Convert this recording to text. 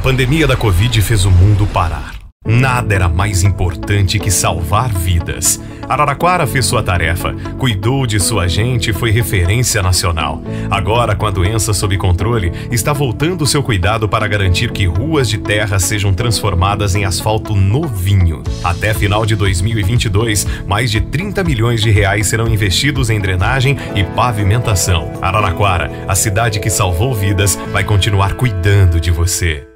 A pandemia da Covid fez o mundo parar. Nada era mais importante que salvar vidas. Araraquara fez sua tarefa, cuidou de sua gente e foi referência nacional. Agora, com a doença sob controle, está voltando seu cuidado para garantir que ruas de terra sejam transformadas em asfalto novinho. Até final de 2022, mais de 30 milhões de reais serão investidos em drenagem e pavimentação. Araraquara, a cidade que salvou vidas, vai continuar cuidando de você.